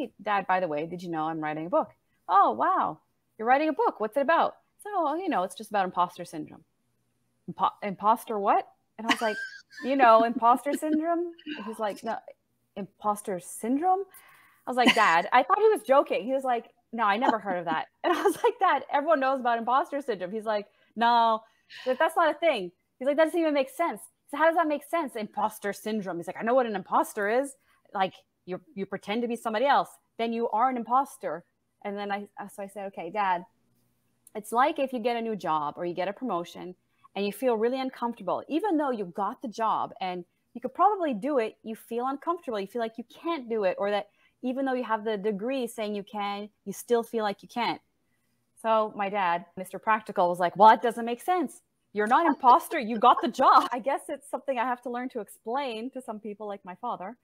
hey, dad, by the way, did you know I'm writing a book? Oh, wow. You're writing a book. What's it about? So, you know, it's just about imposter syndrome. Impo- imposter what? And I was like, you know, imposter syndrome. He's like, no, imposter syndrome. I was like, Dad, I thought he was joking. He was like, No, I never heard of that. And I was like, Dad, everyone knows about imposter syndrome. He's like, No, that's not a thing. He's like, That doesn't even make sense. So how does that make sense? Imposter syndrome. He's like, I know what an imposter is. Like you you pretend to be somebody else, then you are an imposter. And then I so I said, Okay, Dad, it's like if you get a new job or you get a promotion and you feel really uncomfortable, even though you got the job and you could probably do it, you feel uncomfortable. You feel like you can't do it, or that even though you have the degree saying you can, you still feel like you can't. So my dad, Mr. Practical, was like, Well, it doesn't make sense. You're not an imposter. You got the job. I guess it's something I have to learn to explain to some people like my father.